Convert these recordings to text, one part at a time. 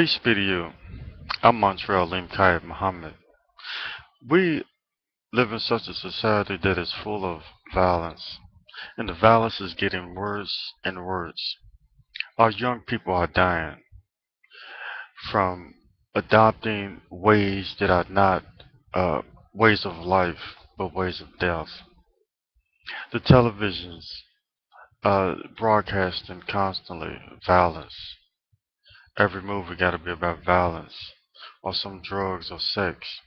Peace be to you. I'm Montrell Lim Limkai Muhammad. We live in such a society that is full of violence, and the violence is getting worse and worse. Our young people are dying from adopting ways that are not uh, ways of life, but ways of death. The televisions uh, broadcasting constantly violence. Every movie got to be about violence, or some drugs, or sex.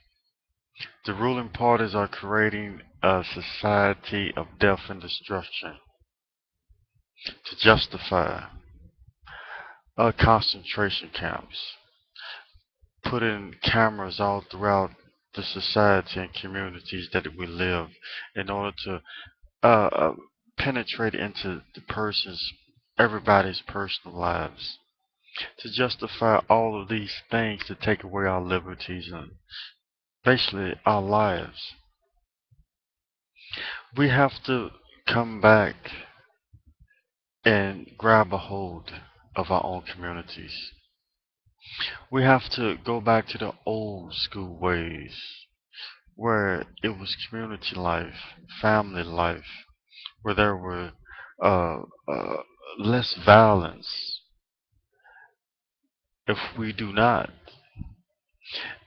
The ruling parties are creating a society of death and destruction to justify uh, concentration camps, putting cameras all throughout the society and communities that we live in order to uh, uh, penetrate into the person's, everybody's personal lives. To justify all of these things to take away our liberties and basically our lives. We have to come back and grab a hold of our own communities. We have to go back to the old school ways where it was community life, family life, where there were uh, uh, less violence. If we do not,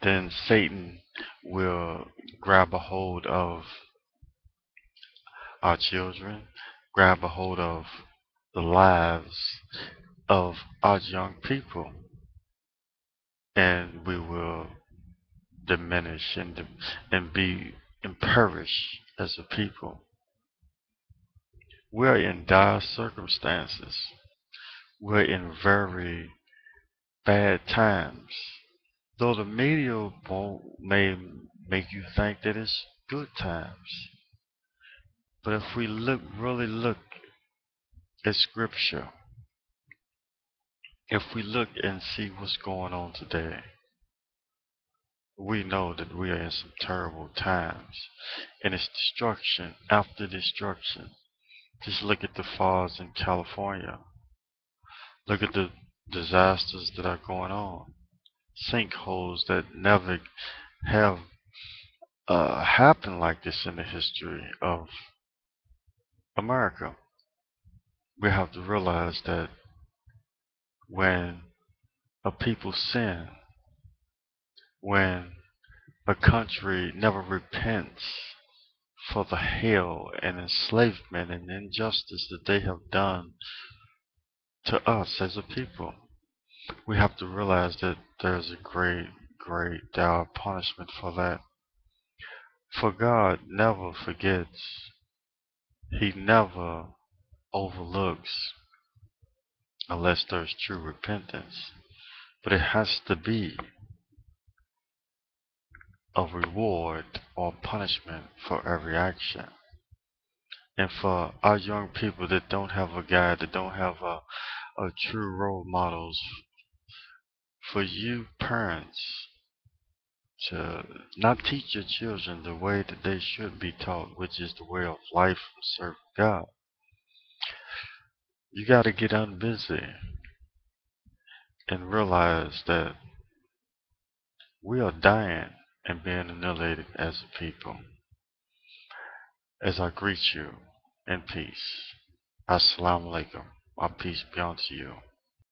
then Satan will grab a hold of our children, grab a hold of the lives of our young people, and we will diminish and, and be and perish as a people. We're in dire circumstances. We're in very bad times. Though the media may make you think that it's good times. But if we look, really look at Scripture, if we look and see what's going on today, we know that we are in some terrible times. And it's destruction after destruction. Just look at the fires in California. Look at the disasters that are going on. Sinkholes that never have uh, happened like this in the history of America. We have to realize that when a people sin, when a country never repents for the hell and enslavement and injustice that they have done to us as a people, we have to realize that there's a great, great dire punishment for that. For God never forgets. He never overlooks unless there's true repentance. But it has to be a reward or punishment for every action. And for our young people that don't have a guide, that don't have a, a true role models, for you parents to not teach your children the way that they should be taught, which is the way of life and serve God. You got to get unbusy and realize that we are dying and being annihilated as a people. As I greet you in peace. Assalamu alaikum. My peace be unto you.